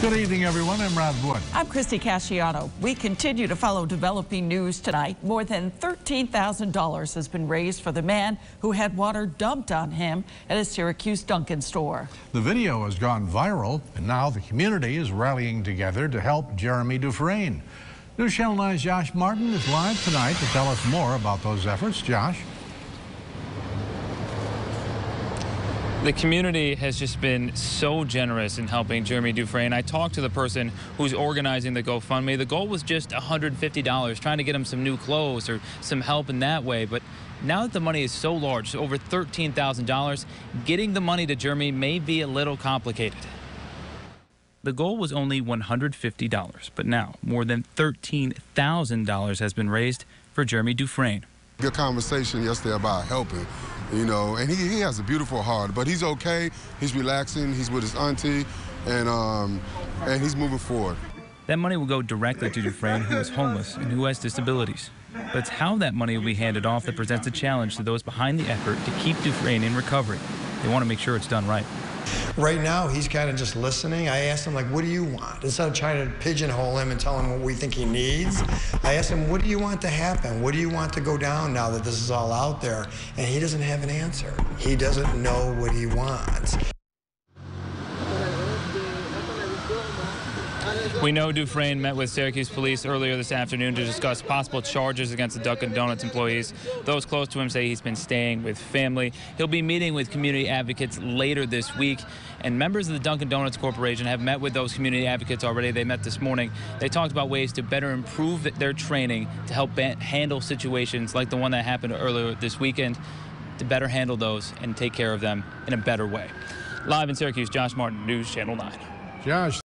Good evening, everyone. I'm Rod Wood. I'm Christie Casciano. We continue to follow developing news tonight. More than $13,000 has been raised for the man who had water dumped on him at a Syracuse Dunkin' store. The video has gone viral, and now the community is rallying together to help Jeremy Dufresne. News Channel 9's Josh Martin is live tonight to tell us more about those efforts. Josh? The community has just been so generous in helping Jeremy Dufresne. I talked to the person who's organizing the GoFundMe. The goal was just $150, trying to get him some new clothes or some help in that way. But now that the money is so large, over $13,000, getting the money to Jeremy may be a little complicated. The goal was only $150, but now more than $13,000 has been raised for Jeremy Dufresne. Good conversation yesterday about helping, you know, and he, he has a beautiful heart, but he's okay. He's relaxing. He's with his auntie, and um, and he's moving forward. That money will go directly to Dufresne, who is homeless and who has disabilities. But it's how that money will be handed off that presents a challenge to those behind the effort to keep Dufresne in recovery. They want to make sure it's done right. Right now, he's kind of just listening. I asked him, like, what do you want? Instead of trying to pigeonhole him and tell him what we think he needs, I asked him, what do you want to happen? What do you want to go down now that this is all out there? And he doesn't have an answer. He doesn't know what he wants. We know Dufresne met with Syracuse police earlier this afternoon to discuss possible charges against the Dunkin' Donuts employees. Those close to him say he's been staying with family. He'll be meeting with community advocates later this week. And members of the Dunkin' Donuts Corporation have met with those community advocates already. They met this morning. They talked about ways to better improve their training to help handle situations like the one that happened earlier this weekend, to better handle those and take care of them in a better way. Live in Syracuse, Josh Martin, News Channel 9. Josh.